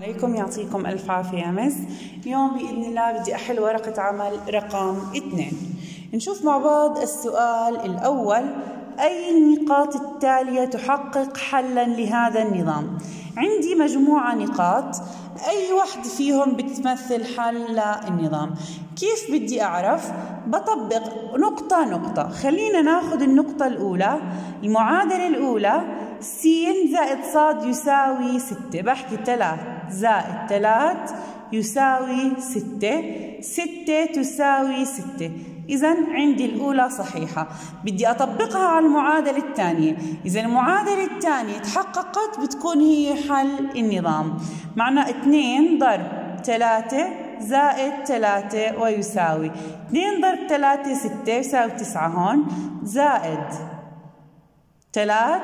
عليكم يعطيكم ألف عافية مس. اليوم بإذن الله بدي أحل ورقة عمل رقم اثنين. نشوف مع بعض السؤال الأول. أي النقاط التالية تحقق حلا لهذا النظام؟ عندي مجموعة نقاط. أي واحدة فيهم بتمثل حل للنظام؟ كيف بدي أعرف؟ بطبق نقطة نقطة. خلينا ناخذ النقطة الأولى. المعادلة الأولى. س زائد ص يساوي ستة. بحكي تلات زائد تلات يساوي ستة ستة تساوي ستة. إذا عندي الأولى صحيحة. بدي أطبقها على المعادلة الثانية. إذا المعادلة الثانية تحققت بتكون هي حل النظام. معنى اثنين ضرب ثلاثة زائد ثلاثة ويساوي. اثنين ضرب ثلاثة ستة يساوي تسعة هون. زائد ثلاث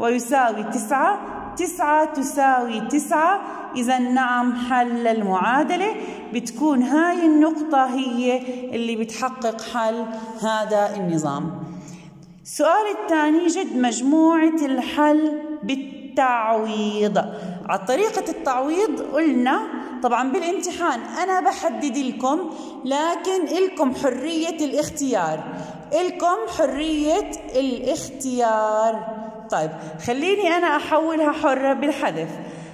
ويساوي تسعة تسعة تساوي تسعة. إذا نعم حل المعادلة. بتكون هاي النقطة هي اللي بتحقق حل هذا النظام. السؤال الثاني جد مجموعة الحل بالتعويض. على طريقة التعويض قلنا طبعا بالامتحان أنا بحدد لكم لكن لكم حرية الاختيار. لكم حرية الاختيار. طيب خليني أنا أحولها حرة بالحذف.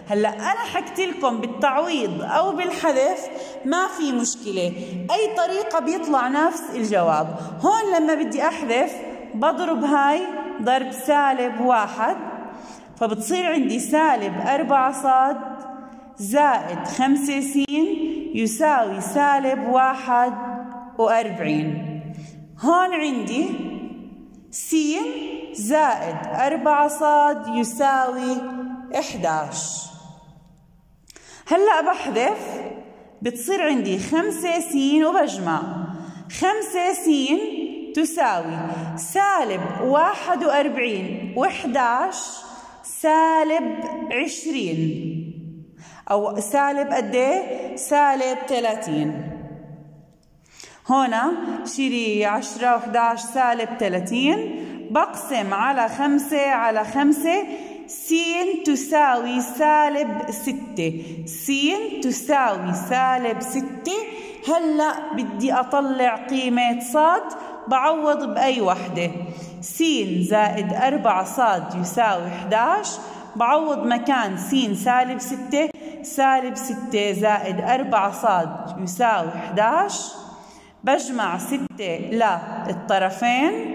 هلا أنا حكيت لكم بالتعويض أو بالحذف ما في مشكلة. أي طريقة بيطلع نفس الجواب. هون لما بدي أحذف بضرب هاي ضرب سالب واحد فبتصير عندي سالب أربعة صاد زائد خمسة سين يساوي سالب واحد وأربعين. هون عندي سين زائد أربعة صاد يساوي إحداش. هلأ بحذف بتصير عندي خمسة سين وبجمع. خمسة سين تساوي سالب واحد وأربعين وإحداش سالب عشرين. أو سالب قد سالب ثلاثين هنا شيلي عشرة وحداش سالب ثلاثين بقسم على خمسة على خمسة. س تساوي سالب ستة. س تساوي سالب ستة. هلأ بدي أطلع قيمة صاد بعوض بأي وحدة. س زائد أربعة صاد يساوي 11 بعوض مكان س سالب ستة. سالب ستة زائد أربعة صاد يساوي 11 بجمع ستة للطرفين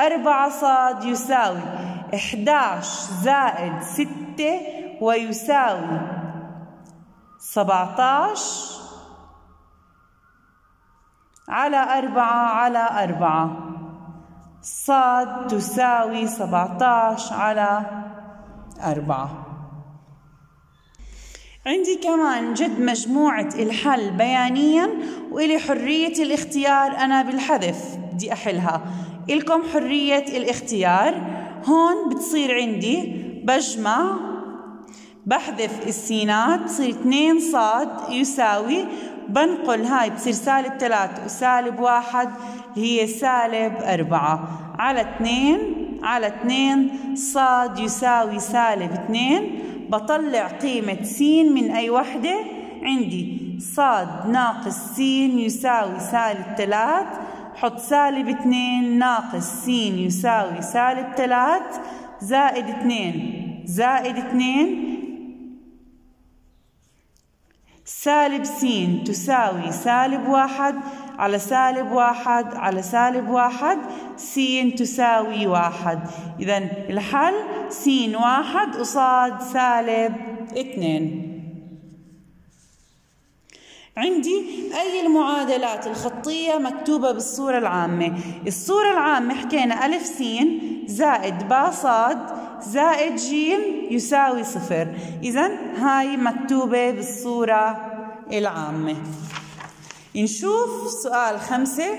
أربعة صاد يساوي 11 زائد ستة ويساوي 17 على أربعة على أربعة. صاد تساوي 17 على أربعة. عندي كمان جد مجموعة الحل بيانيا وإلي حرية الاختيار أنا بالحذف بدي أحلها. إلكم حرية الاختيار. هون بتصير عندي بجمع بحذف السينات بصير 2 صاد يساوي. بنقل هاي بصير سالب 3 وسالب 1 اللي هي سالب 4 على 2 على 2 صاد يساوي سالب 2 بطلع قيمة س من أي وحدة. عندي صاد ناقص س يساوي سالب 3 حط سالب 2 ناقص س يساوي سالب 3 زائد 2 زائد 2 سالب س تساوي سالب واحد على سالب واحد على سالب واحد س تساوي واحد. إذا الحل س واحد قصاد سالب اثنين. عندي أي المعادلات الخطية مكتوبة بالصورة العامة. الصورة العامة حكينا ألف س زائد با صاد زائد ج يساوي صفر. إذا هاي مكتوبة بالصورة العامة. نشوف سؤال خمسة.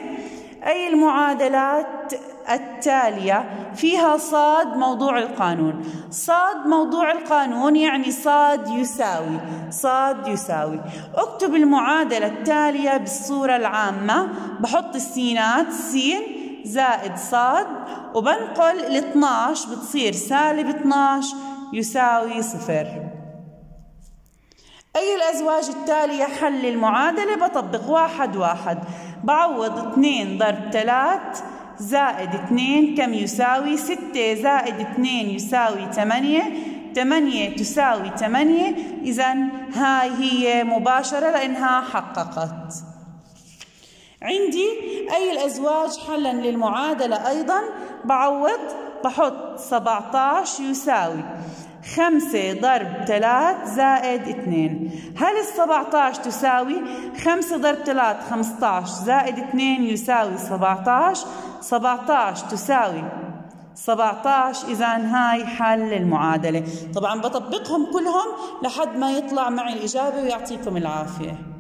أي المعادلات التالية فيها صاد موضوع القانون. صاد موضوع القانون يعني صاد يساوي صاد يساوي. اكتب المعادلة التالية بالصورة العامة. بحط السينات سين زائد صاد وبنقل ال 12 بتصير سالب 12 يساوي صفر. أي الأزواج التالية حل المعادلة؟ بطبق واحد واحد. بعوض اثنين ضرب ثلاث زائد اثنين كم يساوي ستة؟ زائد اثنين يساوي ثمانية. ثمانية تساوي ثمانية. إذا هاي هي مباشرة لأنها حققت. عندي أي الأزواج حلا للمعادلة أيضا؟ بعوض بحط 17 يساوي. خمسة ضرب ثلاث زائد اثنين. هل السبعتاش تساوي خمسة ضرب ثلاث خمستاش زائد اثنين يساوي سبعتاش؟ سبعتاش تساوي سبعتاش إذا هاي حل المعادلة. طبعا بطبقهم كلهم لحد ما يطلع معي الإجابة ويعطيكم العافية.